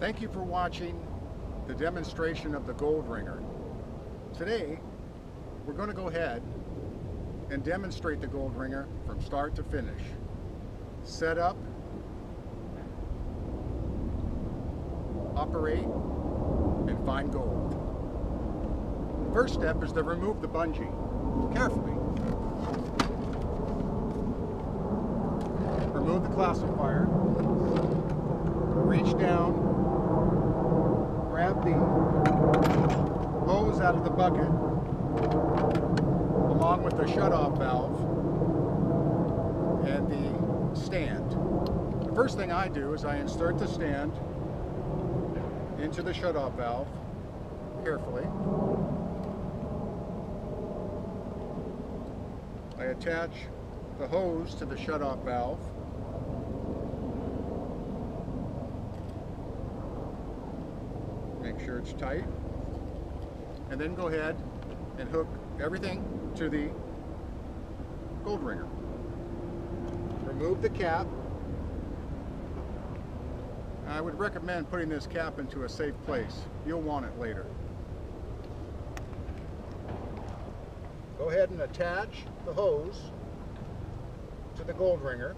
Thank you for watching the demonstration of the Gold Wringer. Today, we're going to go ahead and demonstrate the Gold Wringer from start to finish. Set up, operate, and find gold. First step is to remove the bungee carefully. Remove the classifier, reach down, grab the hose out of the bucket along with the shutoff valve and the stand. The first thing I do is I insert the stand into the shutoff valve carefully. I attach the hose to the shutoff valve. Sure it's tight. And then go ahead and hook everything to the gold wringer. Remove the cap. I would recommend putting this cap into a safe place. You'll want it later. Go ahead and attach the hose to the gold wringer.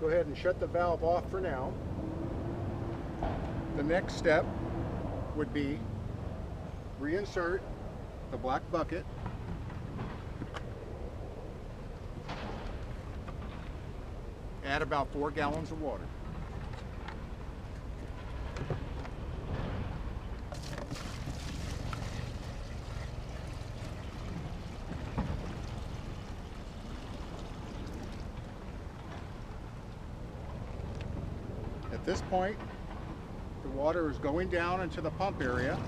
Go ahead and shut the valve off for now. The next step would be reinsert the black bucket add about four gallons of water. At this point, water is going down into the pump area.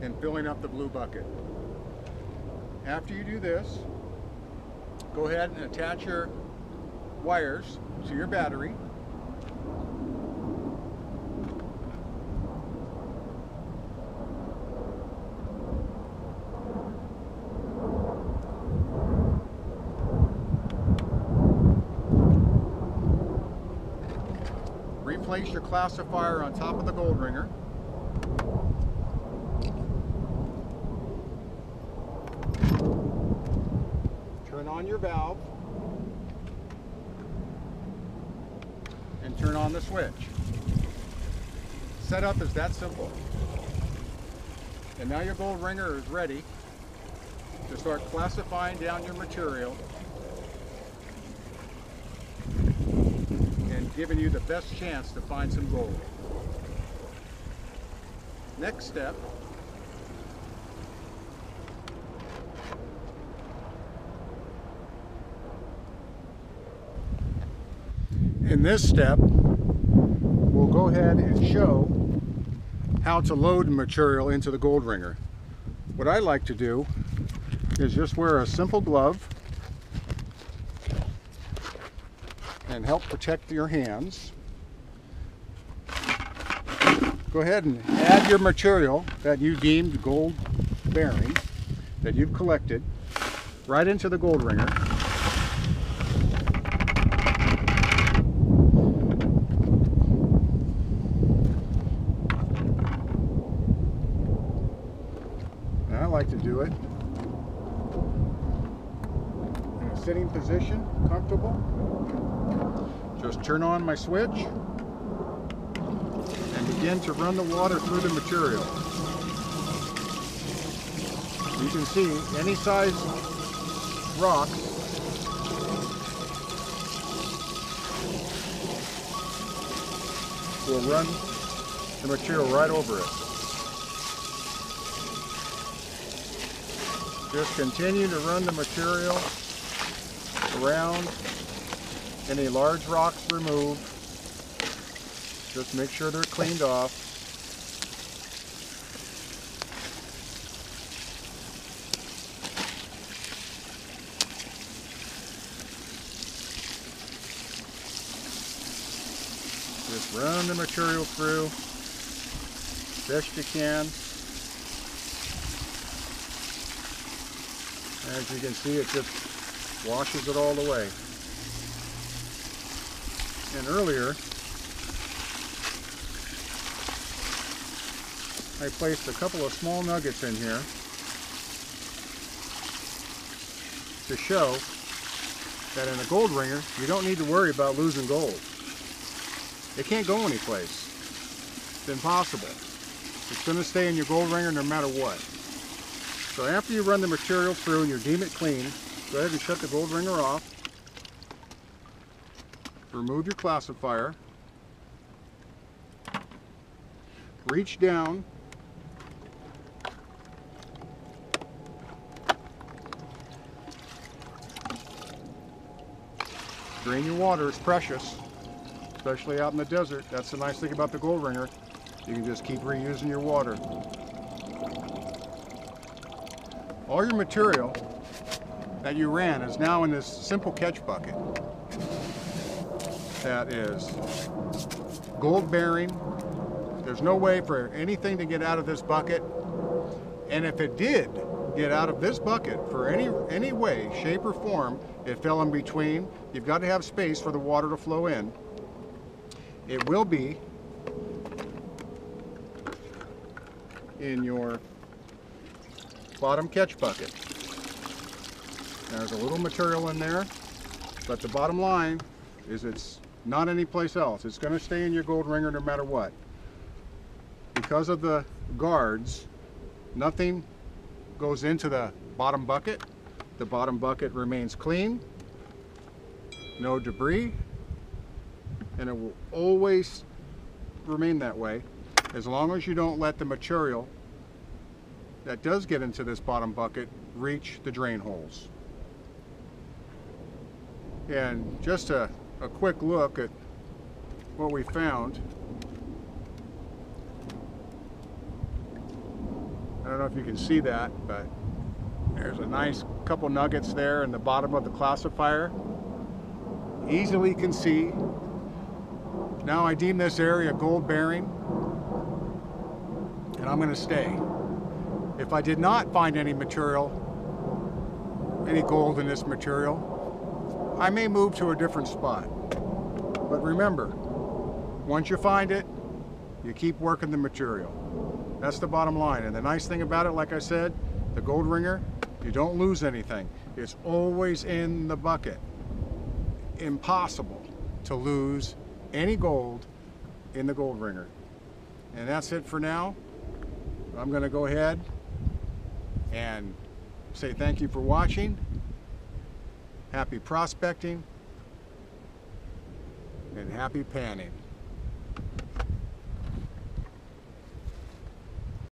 and filling up the blue bucket. After you do this, go ahead and attach your wires to your battery. Replace your classifier on top of the gold wringer. Turn on your valve and turn on the switch. Setup is that simple. And now your gold wringer is ready to start classifying down your material giving you the best chance to find some gold. Next step in this step, we'll go ahead and show how to load material into the gold wringer. What I like to do is just wear a simple glove and help protect your hands. Go ahead and add your material that you deemed gold bearing, that you've collected, right into the gold wringer. And I like to do it in a sitting position, comfortable. Just turn on my switch and begin to run the water through the material. You can see any size rock will run the material right over it. Just continue to run the material around any large rocks removed. Just make sure they're cleaned off. Just run the material through best you can. As you can see, it just washes it all away. And earlier, I placed a couple of small nuggets in here to show that in a gold wringer, you don't need to worry about losing gold. It can't go anyplace. It's impossible. It's going to stay in your gold wringer no matter what. So after you run the material through and you deem it clean, go ahead and shut the gold wringer off. Remove your classifier. Reach down Drain your water, it's precious, especially out in the desert. That's the nice thing about the gold wringer. You can just keep reusing your water. All your material that you ran is now in this simple catch bucket. That is gold bearing. There's no way for anything to get out of this bucket. And if it did get out of this bucket for any, any way, shape or form, it fell in between. You've got to have space for the water to flow in. It will be in your bottom catch bucket. There's a little material in there, but the bottom line is it's not anyplace else. It's going to stay in your gold wringer no matter what. Because of the guards, nothing goes into the bottom bucket. The bottom bucket remains clean, no debris, and it will always remain that way as long as you don't let the material that does get into this bottom bucket reach the drain holes. And just a, a quick look at what we found. I don't know if you can see that, but there's a nice couple nuggets there in the bottom of the classifier. Easily can see. Now I deem this area gold bearing and I'm going to stay. If I did not find any material, any gold in this material, I may move to a different spot. But remember, once you find it, you keep working the material. That's the bottom line. And the nice thing about it, like I said, the gold wringer, you don't lose anything. It's always in the bucket. Impossible to lose any gold in the gold wringer. And that's it for now. I'm going to go ahead and say thank you for watching. Happy prospecting and happy panning.